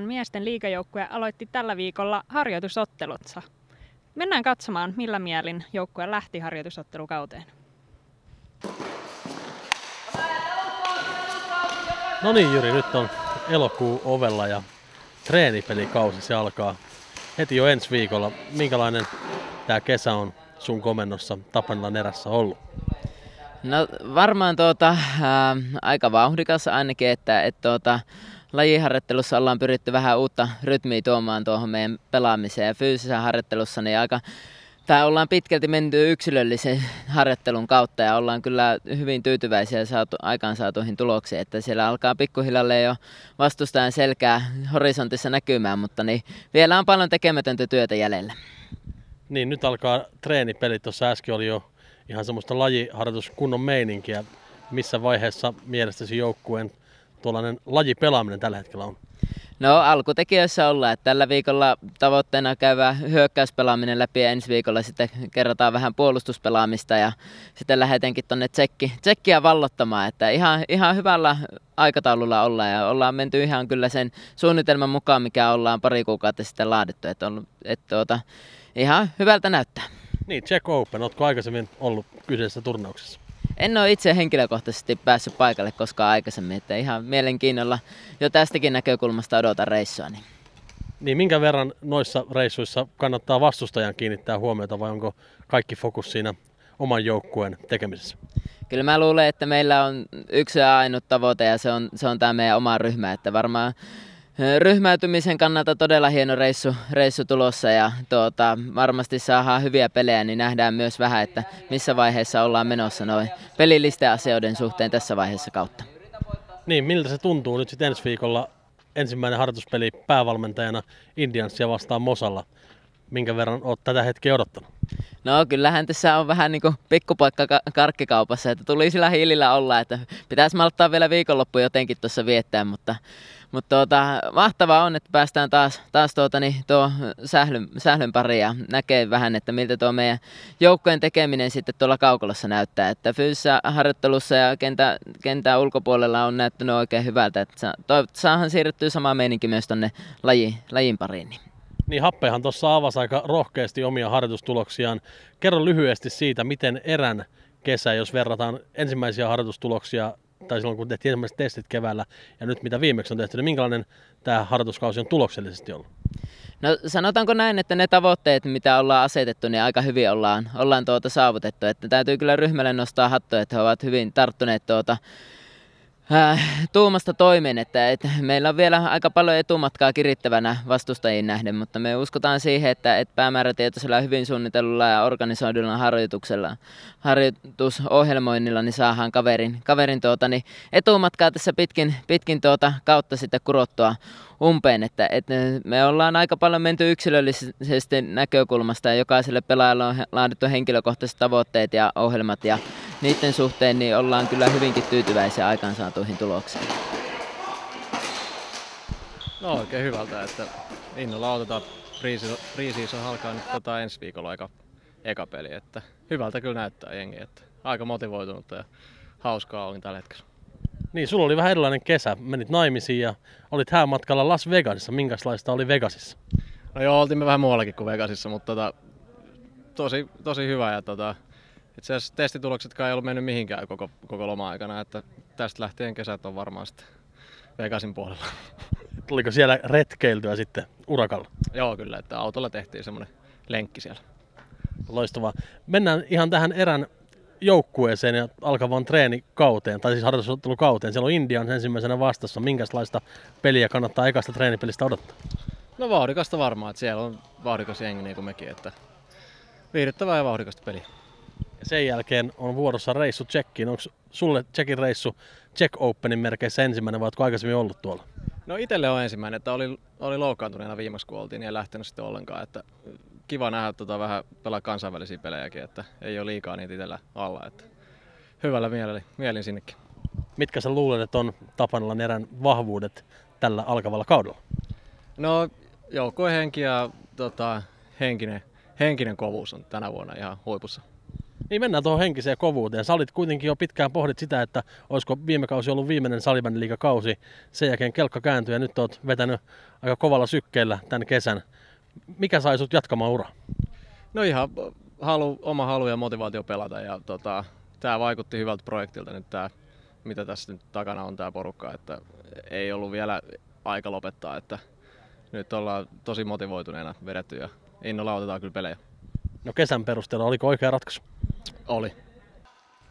Erän miesten liigajoukkue aloitti tällä viikolla harjoitusottelutsa. Mennään katsomaan, millä mielin joukkue lähti harjoitusottelukauteen. No niin Jyri, nyt on elokuu ovella ja treenipelikausi se alkaa heti jo ensi viikolla. Minkälainen tämä kesä on sun komennossa Tapanilan erässä ollut? No varmaan tuota, ää, aika vauhdikas ainakin, että et, tuota, lajiharjoittelussa ollaan pyritty vähän uutta rytmiä tuomaan tuohon meidän pelaamiseen ja fyysisessä harjoittelussa niin aika tai ollaan pitkälti menty yksilöllisen harjoittelun kautta ja ollaan kyllä hyvin tyytyväisiä saatu, aikaansaatuihin tuloksiin, että siellä alkaa pikkuhiljalle jo vastustajan selkää horisontissa näkymään, mutta niin vielä on paljon tekemätöntä työtä jäljellä. Niin, nyt alkaa treenipelit. Tuossa äsken oli jo ihan semmoista lajiharjoitus kunnon meininkiä. Missä vaiheessa mielestäsi joukkueen tuollainen lajipelaaminen tällä hetkellä on? No alkutekijöissä ollaan. Että tällä viikolla tavoitteena käyvä hyökkäyspelaaminen läpi ja ensi viikolla sitten kerrotaan vähän puolustuspelaamista ja sitten lähdetäänkin tuonne tsekki, tsekkiä vallottamaan. Että ihan, ihan hyvällä aikataululla ollaan ja ollaan menty ihan kyllä sen suunnitelman mukaan, mikä ollaan pari kuukautta sitten laadittu. Että, on, että tuota, ihan hyvältä näyttää. Niin, Czech Open, oletko aikaisemmin ollut kyseisessä turnauksessa? En ole itse henkilökohtaisesti päässyt paikalle koskaan aikaisemmin, että ihan mielenkiinnolla jo tästäkin näkökulmasta odotan reissua. Niin. niin minkä verran noissa reissuissa kannattaa vastustajan kiinnittää huomiota vai onko kaikki fokus siinä oman joukkueen tekemisessä? Kyllä mä luulen, että meillä on yksi ja ainut tavoite ja se on, se on tämä meidän oma ryhmä, että varmaan ryhmäytymisen kannalta todella hieno reissu, reissu tulossa ja tuota, varmasti saadaan hyviä pelejä, niin nähdään myös vähän, että missä vaiheessa ollaan menossa noin pelillisten asioiden suhteen tässä vaiheessa kautta. Niin, miltä se tuntuu nyt sitten ensi viikolla ensimmäinen harjoituspeli päävalmentajana Indiansia vastaan Mosalla? Minkä verran olet tätä hetkeä odottanut? No kyllähän tässä on vähän niin kuin pikkupaikka karkkikaupassa, että tuli sillä hiilillä olla, että pitäisi malttaa vielä viikonloppu jotenkin tuossa viettää, mutta mutta tuota, mahtavaa on, että päästään taas, taas tuota, niin, tuo sählyn, sählyn pari ja näkee vähän, että miltä tuo meidän joukkojen tekeminen sitten tuolla kaukolossa näyttää. Että fyysisessä harjoittelussa ja kentä, kentän ulkopuolella on näyttänyt oikein hyvältä. Että toivottavasti saahan siirryttyä sama meininki myös tuonne laji, lajin pariin. Niin. Niin Happehan tuossa avasi aika rohkeasti omia harjoitustuloksiaan. Kerro lyhyesti siitä, miten erän kesä, jos verrataan ensimmäisiä harjoitustuloksia tai silloin kun tehtiin ensimmäiset testit keväällä ja nyt mitä viimeksi on tehty, niin minkälainen tämä harjoituskausi on tuloksellisesti ollut? No sanotaanko näin, että ne tavoitteet, mitä ollaan asetettu, niin aika hyvin ollaan, ollaan tuota saavutettu. Että täytyy kyllä ryhmälle nostaa hattua, että he ovat hyvin tarttuneet tuota äh, tuumasta toimeen, että, että meillä on vielä aika paljon etumatkaa kirittävänä vastustajiin nähden, mutta me uskotaan siihen, että, että päämäärätietoisella hyvin suunnitellulla ja organisoidulla harjoituksella, harjoitusohjelmoinnilla niin saadaan kaverin, kaverin tuota, niin etumatkaa tässä pitkin, pitkin tuota kautta sitten kurottua umpeen, että, että me ollaan aika paljon menty yksilöllisesti näkökulmasta ja jokaiselle pelaajalle on laadittu henkilökohtaiset tavoitteet ja ohjelmat ja niiden suhteen niin ollaan kyllä hyvinkin tyytyväisiä aikaansaatuihin tuloksiin. No oikein hyvältä, että innolla otetaan pre-season alkaa nyt tota ensi viikolla eka, eka peli, että hyvältä kyllä näyttää jengi, että aika motivoitunutta ja hauskaa on tällä hetkellä. Niin, sulla oli vähän erilainen kesä. Menit naimisiin ja olit häämatkalla Las Vegasissa. Minkälaista oli Vegasissa? No joo, oltiin me vähän muuallakin kuin Vegasissa, mutta tota, tosi, tosi hyvä. Ja tota, itse asiassa testitulokset ei ollut mennyt mihinkään koko, koko loma-aikana, että tästä lähtien kesät on varmaan sitten Vegasin puolella. Tuliko siellä retkeiltyä sitten urakalla? Joo, kyllä, että autolla tehtiin semmoinen lenkki siellä. Loistavaa. Mennään ihan tähän erän joukkueeseen ja alkavaan treenikauteen, tai siis harjoitusottelukauteen. Siellä on Indian ensimmäisenä vastassa. Minkälaista peliä kannattaa ekasta treenipelistä odottaa? No vauhdikasta varmaan, että siellä on vauhdikas jengi niin kuin mekin, että viihdyttävää ja vauhdikasta peliä. Ja sen jälkeen on vuorossa reissu Tsekkiin. Onko sulle Tsekin reissu Czech Openin merkeissä ensimmäinen vai oletko aikaisemmin ollut tuolla? No itselle on ensimmäinen, että oli, oli loukkaantuneena viimeksi kun oltiin, niin ei lähtenyt sitten ollenkaan. Että kiva nähdä tota, vähän pelaa kansainvälisiä pelejäkin, että ei ole liikaa niitä itsellä alla. Että hyvällä mielin, mielin sinnekin. Mitkä sä luulet, että on Tapanalan erän vahvuudet tällä alkavalla kaudella? No joukkueen henki ja tota, henkinen, henkinen kovuus on tänä vuonna ihan huipussa. Niin mennään tuohon henkiseen kovuuteen. Sä olit kuitenkin jo pitkään pohdit sitä, että olisiko viime kausi ollut viimeinen salibändiliikakausi. Sen jälkeen kelkka kääntyi ja nyt oot vetänyt aika kovalla sykkeellä tämän kesän. Mikä sai sut jatkamaan ura? No ihan halu, oma halu ja motivaatio pelata ja tota, tämä vaikutti hyvältä projektilta nyt tämä, mitä tässä nyt takana on tämä porukka, että ei ollut vielä aika lopettaa, että nyt ollaan tosi motivoituneena vedetty ja innolla otetaan kyllä pelejä. No kesän perusteella, oliko oikea ratkaisu? Oli.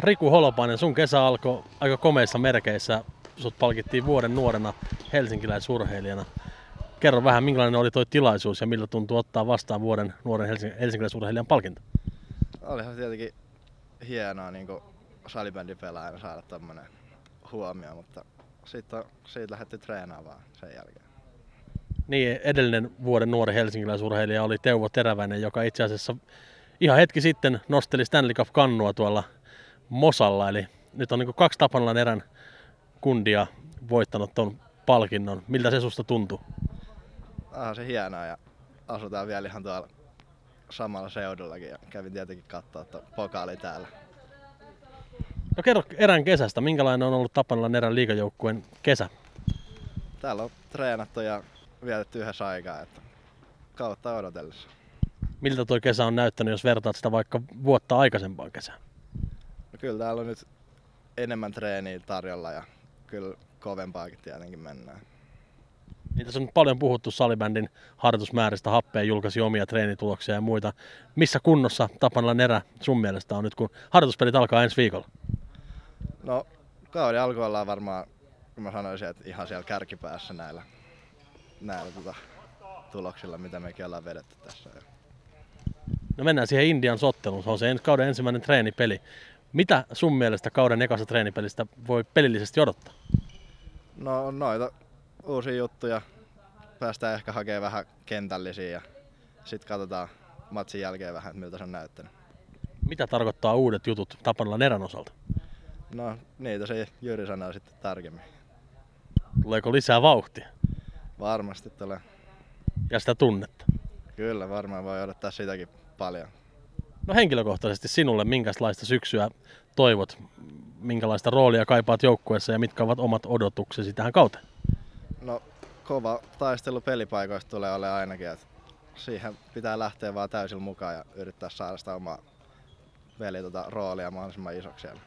Riku Holopainen, sun kesä alkoi aika komeissa merkeissä. Sut palkittiin vuoden nuorena helsinkiläisurheilijana. Kerro vähän, minkälainen oli tuo tilaisuus ja millä tuntuu ottaa vastaan vuoden nuoren helsing- helsinkiläisurheilijan palkinto? Olihan tietenkin hienoa niin salibändipelaajana saada tämmöinen huomio, mutta sitten siitä lähdetty treenaamaan sen jälkeen. Niin, edellinen vuoden nuori helsinkiläisurheilija oli Teuvo Teräväinen, joka itse asiassa ihan hetki sitten nosteli Stanley Cup-kannua tuolla Mosalla. Eli nyt on niin kaksi Tapanelan erän kundia voittanut tuon palkinnon. Miltä se susta tuntuu? Ah, se hienoa ja asutaan vielä ihan tuolla samalla seudullakin ja kävin tietenkin katsoa että pokaali täällä. No kerro erän kesästä, minkälainen on ollut Tapanelan erän liikajoukkueen kesä? Täällä on treenattu ja vietetty yhdessä aikaa, että kautta odotellessa. Miltä tuo kesä on näyttänyt, jos vertaat sitä vaikka vuotta aikaisempaan kesään? No kyllä täällä on nyt enemmän treeniä tarjolla ja kyllä kovempaakin tietenkin mennään. Niin tässä on paljon puhuttu salibändin harjoitusmääristä, happea julkaisi omia treenituloksia ja muita. Missä kunnossa Tapanelan erä sun mielestä on nyt, kun harjoituspelit alkaa ensi viikolla? No kauden alku ollaan varmaan, kun mä sanoisin, että ihan siellä kärkipäässä näillä, näillä tota, tuloksilla, mitä mekin ollaan vedetty tässä. No mennään siihen Indian sotteluun. Se on se kauden ensimmäinen treenipeli. Mitä sun mielestä kauden ekasta treenipelistä voi pelillisesti odottaa? No noita uusia juttuja. Päästään ehkä hakemaan vähän kentällisiä ja sitten katsotaan matsin jälkeen vähän, miltä se on näyttänyt. Mitä tarkoittaa uudet jutut Tapanelan erän osalta? No niitä se Jyri sanoo sitten tarkemmin. Tuleeko lisää vauhtia? Varmasti tulee. Ja sitä tunnetta? Kyllä, varmaan voi odottaa sitäkin paljon. No henkilökohtaisesti sinulle, minkälaista syksyä toivot? Minkälaista roolia kaipaat joukkueessa ja mitkä ovat omat odotuksesi tähän kauteen? No kova taistelu pelipaikoista tulee olemaan ainakin. Että siihen pitää lähteä vaan täysin mukaan ja yrittää saada sitä omaa veli tota, roolia mahdollisimman isoksi siellä.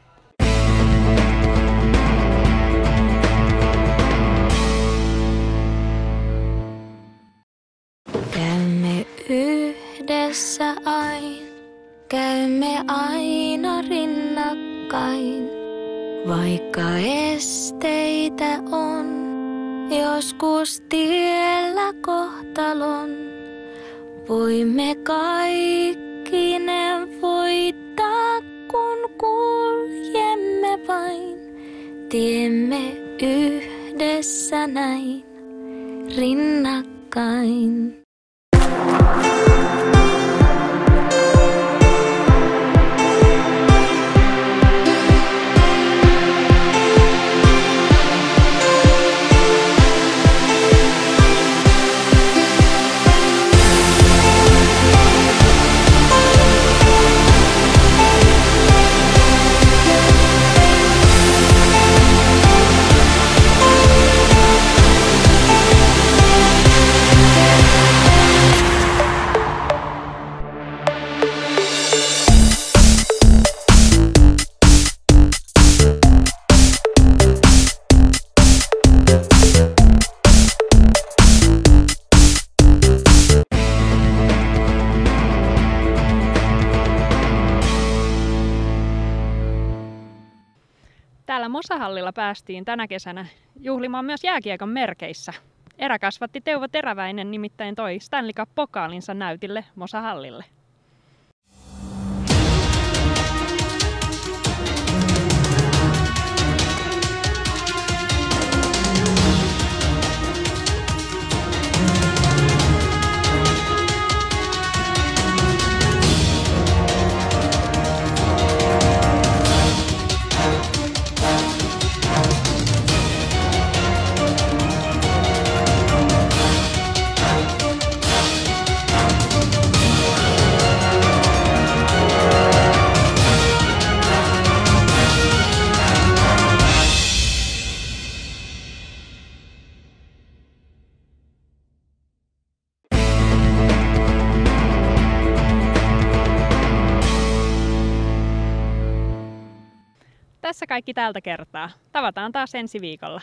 Aina, käymme aina rinnakkain. Vaikka esteitä on, joskus tiellä kohtalon, voimme kaikki ne voittaa, kun kuljemme vain. Tiemme yhdessä näin, rinnakkain. Täällä Mosahallilla päästiin tänä kesänä juhlimaan myös jääkiekon merkeissä. Eräkasvatti Teuvo Teräväinen nimittäin toi Stanley Cup-pokaalinsa näytille Mosahallille. Tässä kaikki tältä kertaa. Tavataan taas ensi viikolla.